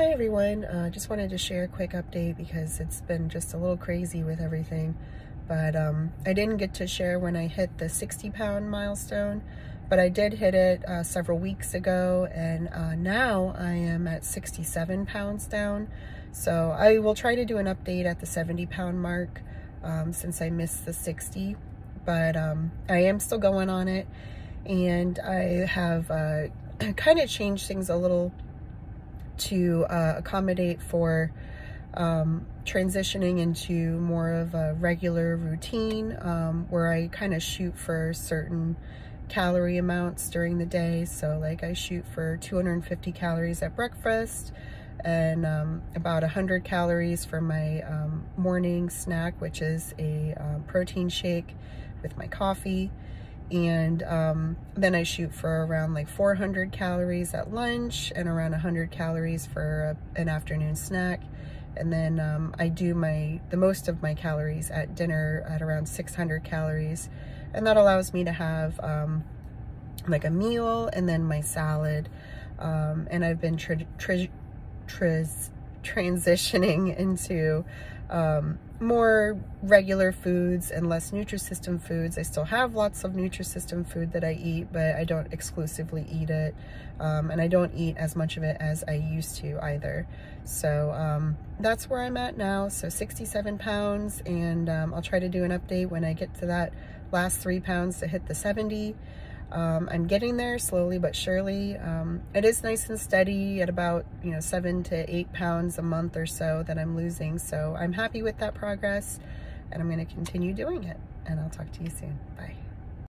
Hi everyone, uh, just wanted to share a quick update because it's been just a little crazy with everything. But um, I didn't get to share when I hit the 60 pound milestone, but I did hit it uh, several weeks ago and uh, now I am at 67 pounds down. So I will try to do an update at the 70 pound mark um, since I missed the 60, but um, I am still going on it and I have uh, kind of changed things a little to uh, accommodate for um, transitioning into more of a regular routine um, where I kind of shoot for certain calorie amounts during the day. So like I shoot for 250 calories at breakfast and um, about 100 calories for my um, morning snack, which is a um, protein shake with my coffee and um, then I shoot for around like 400 calories at lunch and around 100 calories for a, an afternoon snack. And then um, I do my the most of my calories at dinner at around 600 calories. And that allows me to have um, like a meal and then my salad. Um, and I've been transitioning into um, more regular foods and less Nutrisystem foods. I still have lots of Nutrisystem food that I eat, but I don't exclusively eat it. Um, and I don't eat as much of it as I used to either. So um, that's where I'm at now. So 67 pounds and um, I'll try to do an update when I get to that last three pounds to hit the 70. Um, I'm getting there slowly but surely. Um, it is nice and steady at about, you know, seven to eight pounds a month or so that I'm losing. So I'm happy with that progress and I'm going to continue doing it. And I'll talk to you soon. Bye.